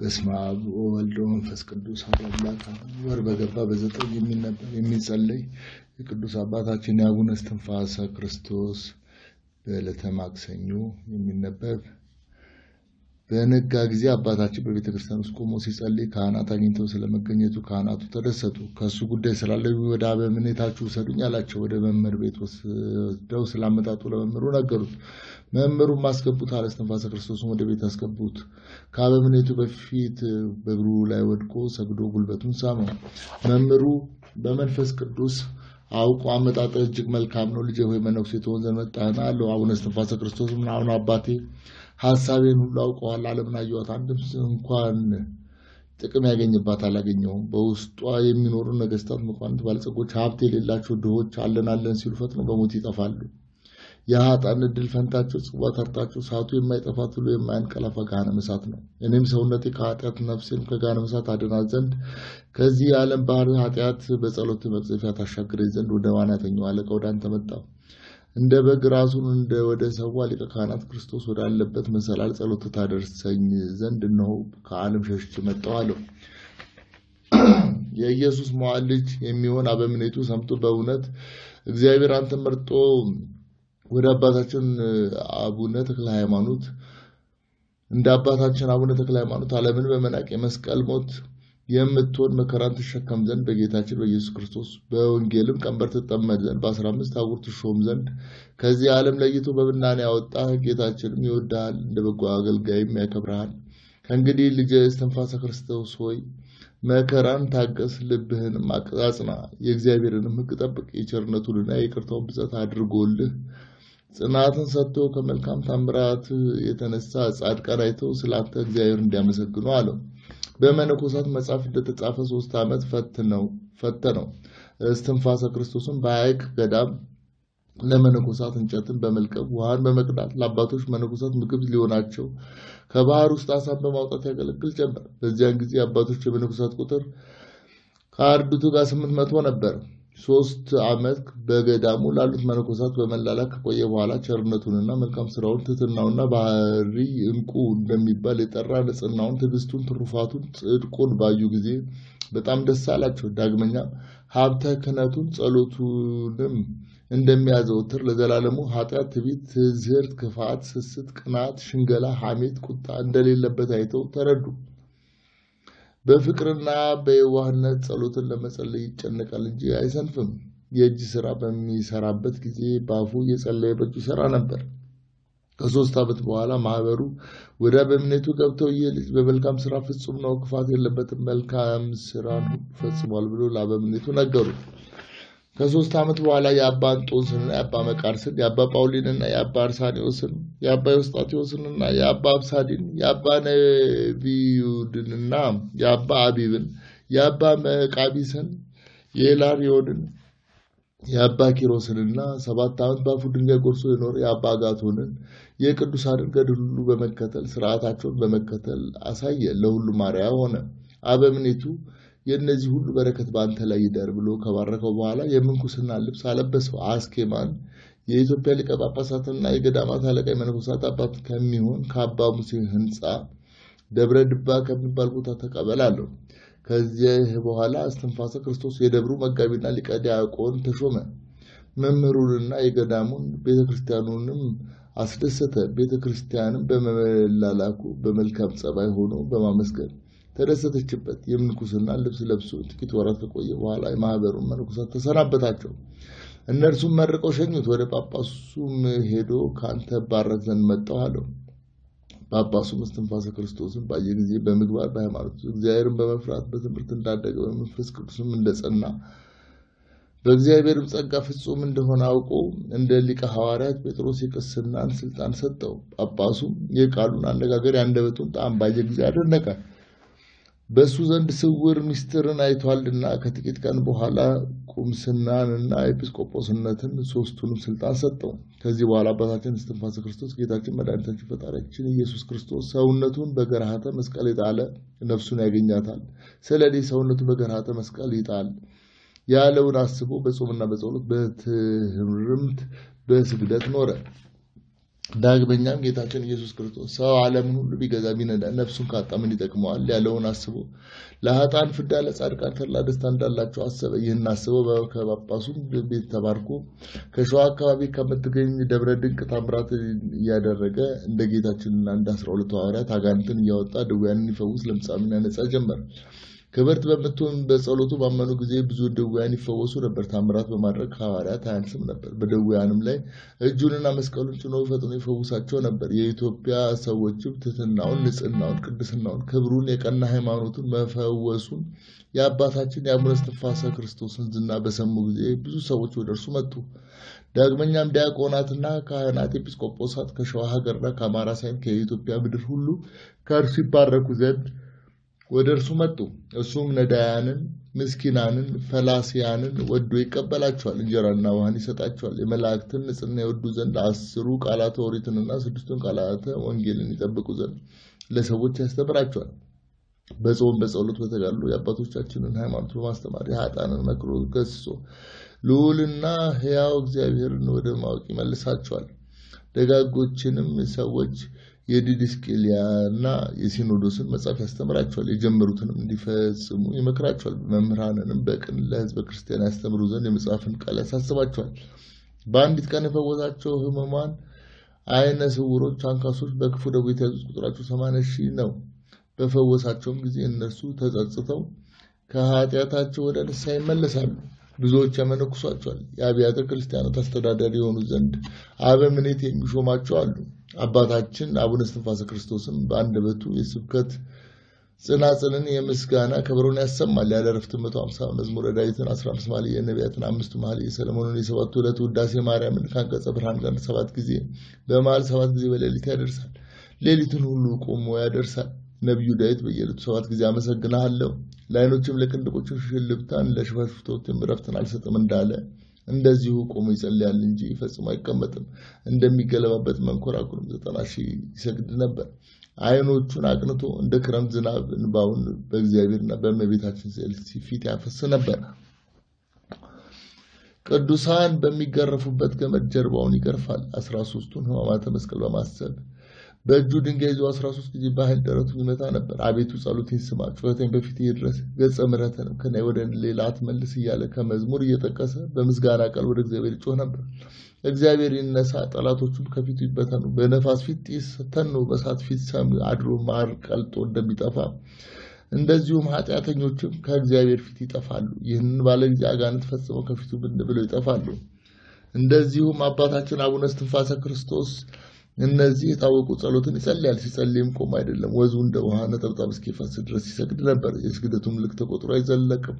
በስመ አብ ወወልድ ወመንፈስ ቅዱስ አሐዱ አምላክ ወር በገባ በዘጠኝ የሚነበብ የሚጸለይ የቅዱስ አባታችን የአቡነ እስትንፋሰ ክርስቶስ በዕለተ ማክሰኞ የሚነበብ በነጋ ጊዜ አባታችን በቤተ ክርስቲያን ውስጥ ቆሞ ሲጸልይ ካህናት አግኝተው ስለመገኘቱ ካህናቱ ተደሰቱ። ከእሱ ጉዳይ ስላለው ወደ አበምኔታችሁ ውሰዱኝ አላቸው። ወደ መምህር ቤት ወስደው ስላመጣጡ ለመምህሩ ነገሩት። መምህሩም አስገቡት አለ። እስትንፋሰ ክርስቶስን ወደ ቤት አስገቡት። ከአበምኔቱ በፊት በእግሩ ላይ ወድቆ ሰግዶ ጉልበቱን ሳመው። መምህሩ በመንፈስ ቅዱስ አውቆ አመጣጠ እጅግ መልካም ነው፣ ልጄ ሆይ መነኩሴ ትሆን ዘንድ መጣህና አለው። አቡነ እስትንፋሰ ክርስቶስ ምን አሁን አባቴ ሀሳቤን ሁሉ አውቀዋል። ዓለምን አየኋት፣ አንድም እንኳን ጥቅም ያገኝባት አላገኘውም። በውስጧ የሚኖሩ ነገስታት፣ መኳንንት፣ ባለጸጎች፣ ሀብት የሌላቸው ድሆች አለን አለን ሲሉ ፈጥነው በሞት ይጠፋሉ። የሀጣን እድል ፈንታቸው ጽዋ ተርታቸው ሰዓቱ የማይጠፋ ትሎ የማያንቀላፋ ገሃነመ እሳት ነው። እኔም ሰውነቴ ከኃጢአት ነፍሴም ከገሃነመ እሳት አድናት ዘንድ ከዚህ የዓለም ባህር ኃጢአት በጸሎት መቅዘፊያ ታሻግረኝ ዘንድ ወደ ዋናተኛው አለቃ ወደ አንተ መጣሁ። እንደ በግ ራሱን እንደ ወደ ሰዋ ሊቀ ካህናት ክርስቶስ ወዳለበት መሰላል ጸሎት ታደርሰኝ ዘንድ እነሆ ከዓለም ሸሽቼ መጣሁ አለው። የኢየሱስ መዋዕል ልጅ የሚሆን አበምኔቱ ሰምቶ በእውነት እግዚአብሔር አንተን መርጦ ወደ አባታችን አቡነ ተክለ ሃይማኖት እንደ አባታችን አቡነ ተክለ ሃይማኖት ዓለምን በመናቅ የመስቀል ሞት የምትሆን መከራን ትሸከም ዘንድ በጌታችን በኢየሱስ ክርስቶስ በወንጌልም ቀንበር ትጠመድ ዘንድ በአስራ አምስት አህጉር ትሾም ዘንድ ከዚህ ዓለም ለይቶ በብናኔ ያወጣ ጌታችንም ይወድሃል፣ እንደ በጎ አገልጋይም ያከብረሃል። ከእንግዲህ ልጄ እስትንፋሰ ክርስቶስ ሆይ መከራን ታገስ፣ ልብህንም አጽና፣ የእግዚአብሔርንም ሕግ ጠብቅ። የቸርነቱንና የይቅርታውን ብዛት አድርጎልህ ጽናትን ሰጥቶ ከመልካም ታምራት የተነሳ ጻድቃን አይተው ስላንተ እግዚአብሔር እንዲያመሰግኑ አለው። በመነኮሳት መጽሐፍ እንደተጻፈ ሶስት ዓመት ፈትነው ፈተነው። እስትንፋሰ ክርስቶስን በሐይቅ ገዳም ለመነኮሳት እንጨትን በመልቀም ውሃን በመቅዳት ለአባቶች መነኮሳት ምግብ ሊሆናቸው ከባህር ውስጥ አሳን በማውጣት ያገለግል ጀመር። በዚያን ጊዜ አባቶች የመነኮሳት ቁጥር ከአርድቱ ጋር ስምንት መቶ ነበር። ሶስት ዓመት በገዳሙ ላሉት መነኮሳት በመላላክ ከቆየ በኋላ ቸርነቱንና መልካም ስራውን ትሕትናውና ባህሪ እንቁ እንደሚባል የጠራ ንጽሕናውን፣ ትዕግስቱን፣ ትሩፋቱን፣ ጽድቁን ባዩ ጊዜ በጣም ደስ አላቸው። ዳግመኛም ሀብተ ክህነቱን ጸሎቱንም እንደሚያዘወትር ለዘላለሙ ኃጢአት፣ ትዕቢት፣ ትዝህርት፣ ክፋት፣ ስስት፣ ቅናት፣ ሽንገላ፣ ሐሜት፣ ቁጣ እንደሌለበት አይተው ተረዱ። በፍቅርና በየዋህነት ጸሎትን ለመጸለይ ይጨነቃል እንጂ አይሰንፍም። የእጅ ስራ በሚሰራበት ጊዜ በአፉ እየጸለየ በእጁ ይሰራ ነበር። ከሶስት ዓመት በኋላ ማህበሩ ወደ አበምኔቱ ገብተው ይህ ልጅ በመልካም ስራ ፍጹም ነው፣ ክፋት የለበትም፣ መልካም ስራን ፈጽሟል ብሎ ለአበምኔቱ ነገሩት። ከሶስት ዓመት በኋላ የአባ አንጦንስንና የአባ መቃርስን የአባ ጳውሊንና የአባ አርሳኒዎስን የአባ ዮስጣቴዎስንና የአባ አብሳዲን የአባ ነቢዩድንና የአባ አቢብን የአባ መቃቢስን የኤላሪዮንን የአባ ኪሮስንና ሰባት ዓመት በአፉ ድንጋይ ጎርሶ የኖረ የአባ አጋቶንን የቅዱሳንን ገድል ሁሉ በመከተል ስርዓታቸውን በመከተል አሳየ። ለሁሉም አርአያ ሆነ። አበምኔቱ የእነዚህ ሁሉ በረከት በአንተ ላይ ይደር ብሎ ከባረከው በኋላ የምንኩስና ልብስ አለበሰው። አስኬማን የኢትዮጵያ ሊቀ ጳጳሳትና የገዳማት አለቃ የመነኮሳት አባት ከሚሆን ከአባ ሙሴ ሕንፃ ደብረ ድባ ከሚባል ቦታ ተቀበላለሁ። ከዚህ በኋላ እስትንፋሰ ክርስቶስ የደብሩ መጋቢና ሊቀ ዲያቆን ተሾመ። መምህሩንና የገዳሙን ቤተ ክርስቲያኑንም አስደሰተ። ቤተ ክርስቲያንም በመላላኩ በመልካም ጸባይ ሆኖ በማመስገን ተደሰተችበት። የምንኩስና ልብስ ለብሶ ጥቂት ወራት ከቆየ በኋላ የማህበሩን መነኮሳት ተሰናበታቸው። እነርሱም መርቀው ሸኙት። ወደ ጳጳሱም ሄዶ ከአንተ ባረክ ዘንድ መጣሁ አለው። ጳጳሱም እስትንፋሰ ክርስቶስን ባየ ጊዜ በምግባር በሃይማኖት እግዚአብሔርን በመፍራት በትምህርት እንዳደገ በመንፈስ ቅዱስም እንደጸና በእግዚአብሔርም ጸጋ ፍጹም እንደሆነ አውቆ እንደ ሊቀ ሐዋርያት ጴጥሮስ የቅስናን ስልጣን ሰጠው። ጳጳሱም የቃሉን አነጋገር ያንደበቱን ጣዕም ባየ ጊዜ አደነቀ። በእሱ ዘንድ ስውር ምስጢርን አይቷልና ከጥቂት ቀን በኋላ ቁምስናንና ኤጲስቆጶስነትን ሶስቱንም ስልጣን ሰጠው። ከዚህ በኋላ አባታችን እስትንፋሰ ክርስቶስ ጌታችን መድኃኒታችን ፈጣሪያችን ኢየሱስ ክርስቶስ ሰውነቱን በገርሃተ መስቀል የጣለ ነፍሱን ያገኛታል። ስለ እኔ ሰውነቱን በገርሃተ መስቀል ይጣል ያለውን አስቦ በጾምና በጸሎት በትህርምት በስግደት ኖረ። ዳግመኛም ጌታችን ኢየሱስ ክርስቶስ ሰው ዓለምን ሁሉ ቢገዛ ቢነዳ ነፍሱን ካጣ ምን ይጠቅመዋል ያለውን አስቦ ለሀጣን ፍዳ ለጻድቃን ተድላ ደስታ እንዳላቸው አሰበ። ይህን አስበው ከጳጳሱም ቤት ተባርኮ ከሸዋ አካባቢ ከምትገኝ ደብረ ድንቅ ታምራት እያደረገ እንደ ጌታችንና እንደ አስራ ሁለቱ ሐዋርያት አጋንንትን እያወጣ ድውያንን ይፈውስ፣ ለምጻምን ያነጻ ጀመር። ክብርት በምትሆን በጸሎቱ ባመኑ ጊዜ ብዙ ድውያን ይፈወሱ ነበር። ታምራት በማድረግ ከሐዋርያት አያንስም ነበር። በድውያንም ላይ እጁንና መስቀሉን ጭኖ ፈጥኖ ይፈውሳቸው ነበር። የኢትዮጵያ ሰዎችም ትሕትናውን፣ ንጽሕናውን፣ ቅድስናውን፣ ክብሩን፣ የቀና ሃይማኖቱን፣ መፈወሱን የአባታችን የአቡነ እስትንፋሰ ክርስቶስን ዝና በሰሙ ጊዜ ብዙ ሰዎች ወደ እርሱ መጡ። ዳግመኛም ዲያቆናትና ካህናት፣ ኤጲስቆጶሳት ከሸዋ ሀገርና ከአማራ ሳይን ከኢትዮጵያ ምድር ሁሉ ከእርሱ ይባረኩ ዘንድ ወደ እርሱ መጡ። እሱም ነዳያንን፣ ምስኪናንን፣ ፈላሲያንን ወዶ ይቀበላቸዋል። እንጀራና ውሃን ይሰጣቸዋል። የመላእክትን ንጽሕና ይወዱ ዘንድ አስሩ ቃላተ ኦሪትንና ስድስቱን ቃላተ ወንጌልን ይጠብቁ ዘንድ ለሰዎች ያስተምራቸዋል። በጾም በጸሎት በተጋድሎ የአባቶቻችንን ሃይማኖት በማስተማር የኃጥአንን መክሮ ገስጾ ልዑልና ሕያው እግዚአብሔርን ወደ ማወቅ ይመልሳቸዋል። ደጋጎችንም ሰዎች የዲድስቅልያና የሲኖዶስን መጽሐፍ ያስተምራቸዋል። የጀመሩትንም እንዲፈጽሙ ይመክራቸዋል። መምህራንንም በቅን ለሕዝበ ክርስቲያን ያስተምሩ ዘንድ የመጽሐፍን ቃል ያሳስባቸዋል። በአንዲት ቀን የፈወሳቸው ሕሙማን አይነ ስውሮች፣ አንካሶች፣ በክፉ ደዌ የተያዙት ቁጥራቸው ሰማንያ ሺህ ነው። በፈወሳቸውም ጊዜ እነርሱ ተጸጽተው ከኃጢአታቸው ወደ ንስሐ ይመለሳሉ። ብዙዎች ያመነኩሷቸዋል። የአብያተ ክርስቲያናት አስተዳዳሪ የሆኑ ዘንድ አበምኔት የሚሾማቸው አሉ። አባታችን አቡነ እስትንፋሰ ክርስቶስም በአንደበቱ የስብከት ጽናጽልን የምስጋና ከበሮን ያሰማል። ያለ ዕረፍት መቶ ሃምሳ መዝሙረ ዳዊትን አስራ አምስት መኃልየ ነቢያትን አምስቱ መኃልየ ሰለሞንን የሰባቱ ዕለት ውዳሴ ማርያምን ከአንቀጸ ብርሃን ጋር ሰባት ጊዜ በመሃል ሰባት ጊዜ በሌሊት ያደርሳል። ሌሊትን ሁሉ ቆሞ ያደርሳል። ነቢዩ ዳዊት በየዕለቱ ሰባት ጊዜ አመሰግንሃለሁ ለዓይኖችም ለቅንድቦችም ሽልብታን ለሽፋሽፍቶችም ዕረፍትን አልሰጥም እንዳለ እንደዚሁ ቆሞ ይጸልያል እንጂ ፈጽሞ አይቀመጥም። እንደሚገለባበት መንኮራኩርም ዘጠና ሺህ ይሰግድ ነበር። ዓይኖቹን አቅንቶ እንደ ክረምት ዝናብ እንባውን በእግዚአብሔርና በእመቤታችን ስዕል ፊት ያፈስ ነበር። ቅዱሳን በሚገረፉበት ገመድ ጀርባውን ይገርፋል። አስራ ሶስቱን ሕማማተ መስቀል በማሰብ በእጁ ድንጋይ ይዞ አስራ ሶስት ጊዜ በኃይል ደረቱን ይመታ ነበር። አቤቱ ጸሎቴን ስማ፣ ጩኸቴን በፊትህ ይድረስ፣ ገጸ ምሕረትንም ከእኔ ወደ ሌላ አትመልስ እያለ ከመዝሙር እየጠቀሰ በምስጋና ቃል ወደ እግዚአብሔር ይጮህ ነበር። እግዚአብሔር ይነሳ፣ ጠላቶቹም ከፊቱ ይበተኑ። በነፋስ ፊት ጢስ ተኖ፣ በእሳት ፊት ሰም አድሮ ማር ቀልጦ እንደሚጠፋ እንደዚሁም ኃጢአተኞችም ከእግዚአብሔር ፊት ይጠፋሉ። ይህንን ባለ ጊዜ አጋንንት ፈጽመው ከፊቱ ብን ብለው ይጠፋሉ። እንደዚሁም አባታችን አቡነ እስትንፋሰ ክርስቶስ እነዚህ የታወቁ ጸሎትን ይጸልያል። ሲጸልይም ቆም አይደለም፣ ወዙ እንደ ውሃ ነጠብጣብ እስኪፈስ ድረስ ይሰግድ ነበር። የስግደቱም ልክ ተቆጥሮ አይዘለቅም።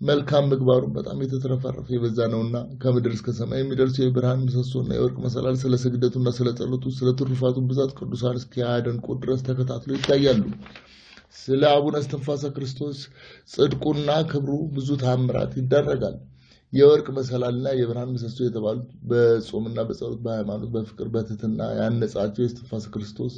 መልካም ምግባሩም በጣም የተትረፈረፈ የበዛ ነውና ከምድር እስከ ሰማይ የሚደርሰው የብርሃን ምሰሶና የወርቅ መሰላል ስለ ስግደቱና ስለ ጸሎቱ ስለ ትሩፋቱ ብዛት ቅዱሳን እስኪያደንቁ ድረስ ተከታትለው ይታያሉ። ስለ አቡነ እስትንፋሰ ክርስቶስ ጽድቁና ክብሩ ብዙ ታምራት ይደረጋል። የወርቅ መሰላልና የብርሃን ምሰሶ የተባሉት በጾምና በጸሎት በሃይማኖት በፍቅር በትህትና ያነጻቸው የእስትንፋሰ ክርስቶስ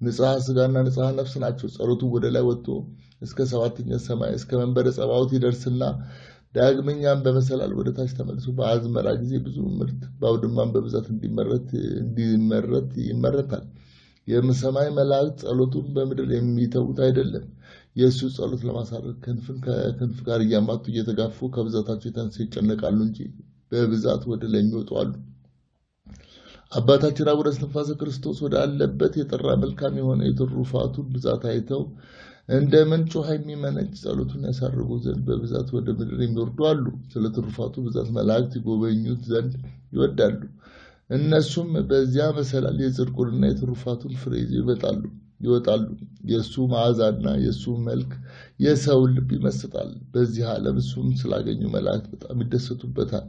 ንጽሐ ስጋና ንጽሐ ነፍስ ናቸው። ጸሎቱ ወደ ላይ ወጥቶ እስከ ሰባተኛ ሰማይ እስከ መንበረ ጸባዖት ይደርስና ዳግመኛም በመሰላል ወደ ታች ተመልሶ በአዝመራ ጊዜ ብዙ ምርት በአውድማም በብዛት እንዲመረት ይመረታል። የሰማይ መላእክት ጸሎቱን በምድር የሚተዉት አይደለም። የእሱ ጸሎት ለማሳረግ ክንፍን ከክንፍ ጋር እያማቱ እየተጋፉ ከብዛታቸው የተነሳ ይጨነቃሉ እንጂ በብዛት ወደ ላይ የሚወጡ አሉ። አባታችን አቡነ እስትንፋሰ ክርስቶስ ወደ አለበት የጠራ መልካም የሆነ የትሩፋቱን ብዛት አይተው እንደ ምንጭ ውሃ የሚመነጭ ጸሎቱን ያሳርጉ ዘንድ በብዛት ወደ ምድር የሚወርዱ አሉ። ስለ ትሩፋቱ ብዛት መላእክት ይጎበኙት ዘንድ ይወዳሉ። እነሱም በዚያ መሰላል የጽድቁንና የትሩፋቱን ፍሬ ይዘው ይመጣሉ ይወጣሉ። የእሱ መዓዛና የእሱ መልክ የሰውን ልብ ይመስጣል። በዚህ ዓለም እሱን ስላገኙ መላእክት በጣም ይደሰቱበታል።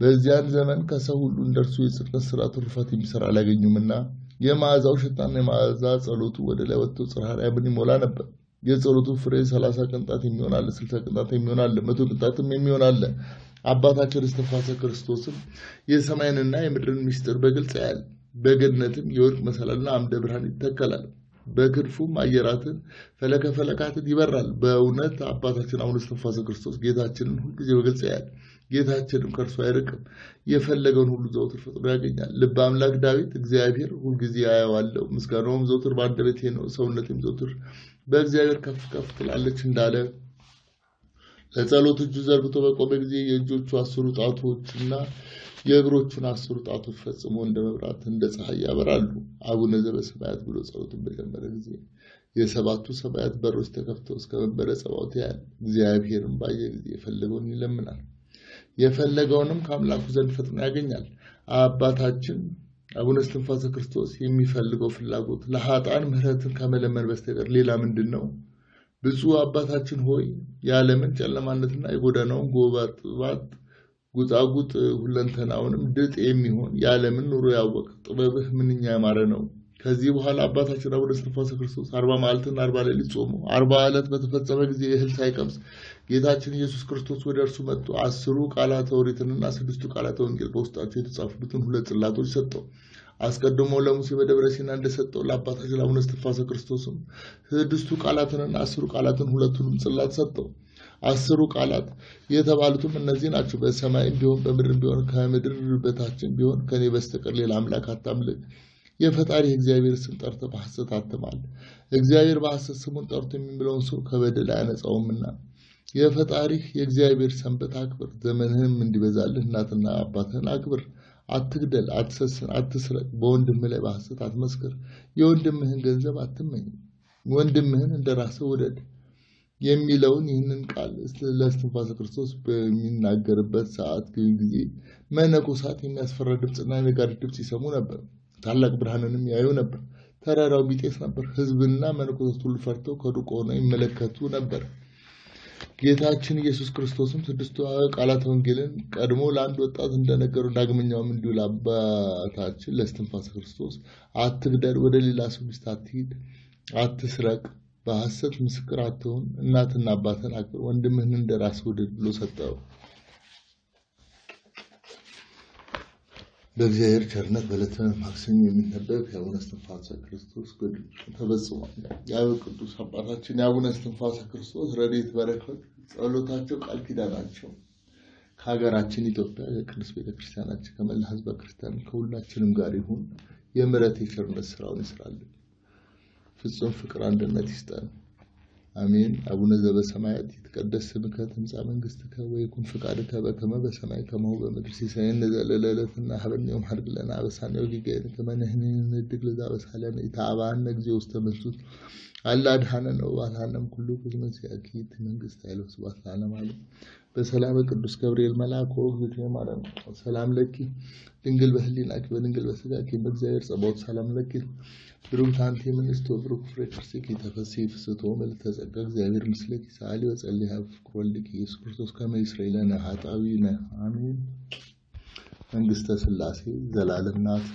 በዚያን ዘመን ከሰው ሁሉ እንደርሱ የጽድቅን ስራ ትሩፋት የሚሰራ አላገኙምና የመዓዛው ሽታና የመዓዛ ጸሎቱ ወደ ላይ ወጥቶ ጽርሐ አርያምን ይሞላ ነበር። የጸሎቱ ፍሬ ሰላሳ ቅንጣት የሚሆን ስልሳ ቅንጣት የሚሆን መቶ ቅንጣትም የሚሆን አለ። አባታችን እስትንፋሰ ክርስቶስም የሰማይንና የምድርን ምስጢር በግልጽ ያያል። በገነትም የወርቅ መሰላልና አምደ ብርሃን ይተከላል። በክንፉም አየራትን ፈለከ ፈለካትን ይበራል። በእውነት አባታችን አቡነ እስትንፋሰ ክርስቶስ ጌታችንን ሁልጊዜ በግልጽ ያያል። ጌታችንም ከእርሱ አይርቅም። የፈለገውን ሁሉ ዘውትር ፈጥኖ ያገኛል። ልበ አምላክ ዳዊት እግዚአብሔር ሁልጊዜ አየዋለሁ፣ ምስጋናውም ዘውትር በአንደበቴ ነው፣ ሰውነቴም ዘውትር በእግዚአብሔር ከፍ ከፍ ትላለች እንዳለ ለጸሎት እጁ ዘርግቶ በቆመ ጊዜ የእጆቹ አስሩ ጣቶችና የእግሮቹን አስሩ ጣቶች ፈጽሞ እንደ መብራት እንደ ፀሐይ ያበራሉ። አቡነ ዘበሰማያት ብሎ ጸሎትን በጀመረ ጊዜ የሰባቱ ሰማያት በሮች ተከፍተው እስከ መንበረ ጸባዖት ያህል እግዚአብሔርን ባየ ጊዜ የፈለገውን ይለምናል። የፈለገውንም ከአምላኩ ዘንድ ፈጥኖ ያገኛል። አባታችን አቡነ እስትንፋሰ ክርስቶስ የሚፈልገው ፍላጎት ለኃጥአን ምሕረትን ከመለመን በስተቀር ሌላ ምንድን ነው? ብፁዕ አባታችን ሆይ የዓለምን ጨለማነትና የጎዳናውን ጎባጥባት ጉጣጉጥ ሁለንተናውንም ድጥ የሚሆን የዓለምን ኑሮ ያወቅ ጥበብህ ምንኛ ያማረ ነው። ከዚህ በኋላ አባታችን አቡነ እስትንፋሰ ክርስቶስ አርባ መዓልትና አርባ ሌሊት ጾሙ። አርባ ዕለት በተፈጸመ ጊዜ እህል ሳይቀምስ ጌታችን ኢየሱስ ክርስቶስ ወደ እርሱ መጥቶ አስሩ ቃላተ ኦሪትንና ስድስቱ ቃላተ ወንጌል በውስጣቸው የተጻፉትን ሁለት ጽላቶች ሰጠው። አስቀድሞ ለሙሴ በደብረ ሲና እንደሰጠው ለአባታችን ለአቡነ እስትንፋሰ ክርስቶስም ስድስቱ ቃላትንና አስሩ ቃላትን ሁለቱንም ጽላት ሰጠው። አስሩ ቃላት የተባሉትም እነዚህ ናቸው። በሰማይም ቢሆን በምድርም ቢሆን ከምድር በታችም ቢሆን ከኔ በስተቀር ሌላ አምላክ አታምልክ። የፈጣሪ እግዚአብሔር ስም ጠርተህ በሐሰት አትማል። እግዚአብሔር በሐሰት ስሙን ጠርቶ የሚምለውን ሰው ከበደል አያነጻውምና። የፈጣሪህ የእግዚአብሔር ሰንበት አክብር። ዘመንህንም እንዲበዛልህ እናትና አባትህን አክብር። አትግደል፣ አትሰስን፣ አትስረቅ፣ በወንድምህ ላይ በሐሰት አትመስክር፣ የወንድምህን ገንዘብ አትመኝ፣ ወንድምህን እንደ ራስህ ውደድ የሚለውን ይህንን ቃል ለእስትንፋሰ ክርስቶስ በሚናገርበት ሰዓት ጊዜ መነኮሳት የሚያስፈራ ድምፅና የነጋሪት ድምፅ ይሰሙ ነበር። ታላቅ ብርሃንንም ያዩ ነበር። ተራራው ቢጤስ ነበር። ሕዝብና መነኮሳት ሁሉ ፈርተው ከሩቅ ሆነው ይመለከቱ ነበር። ጌታችን ኢየሱስ ክርስቶስም ስድስቱ ቃላተ ወንጌልን ቀድሞ ለአንድ ወጣት እንደነገሩ ዳግመኛውም እንዲሁ ለአባታችን ለእስትንፋሰ ክርስቶስ አትግደል፣ ወደ ሌላ ሰው ሚስት አትሂድ፣ አትስረቅ፣ በሐሰት ምስክር አትሁን፣ እናትና አባትን አክብር፣ ወንድምህን እንደ ራስህ ውደድ ብሎ ሰጠው። በእግዚአብሔር ቸርነት በዕለተ ማክሰኞ የሚነበብ የአቡነ እስትንፋሰ ክርስቶስ ገድል ተፈጽሟል። የአብ ቅዱስ አባታችን የአቡነ እስትንፋሰ ክርስቶስ ረድኤት በረከት፣ ጸሎታቸው፣ ቃል ኪዳናቸው ከሀገራችን ኢትዮጵያ የቅዱስ ቤተክርስቲያናችን ከመላ ሕዝበ ክርስቲያን ከሁላችንም ጋር ይሁን። የምሕረት የቸርነት ስራውን ይስራልን። ፍጹም ፍቅር አንድነት ይስጠን። አሜን። አቡነ ዘበሰማያት ይትቀደስ ስምከ ትምጻእ መንግሥትከ ወይኩን ፍቃድከ በከመ በሰማይ ከማሁ በምድር ሲሳየነ ዘለለ ዕለትነ ሀበነ ዮም ሀድግ ለነ አበሳነ ወጌጋየነ ከመ ንሕነኒ ንኅድግ ለዘአበሳለነ ኢተአብአነ እግዚኦ ውስተ አላ አድኃነነ ወባልሐነም ኩሉ ኩዝነ ሲአኪ መንግስት ኃይለ ወስብሐት ለዓለመ ዓለም በሰላም ቅዱስ ገብርኤል መልአክ ወእግዝእትየ ማርያም ሰላም ለኪ ድንግል በህሊናኪ በድንግል በሥጋኪ በእግዚአብሔር ጸባኦት ሰላም ለኪ ብሩክት አንቲ እምንእስቶ ብሩክ ፍሬ ከርሥኪ ተፈሥሒ ፍስሕቶ ምልዕተ ጸጋ እግዚአብሔር ምስለኪ ሰአሊ ወጸልይ ፍቁር ወልድኪ ኢየሱስ ክርስቶስ ከመ ይስረይ ለነ አሜን። መንግሥተ ሥላሴ ዘላለም ናት።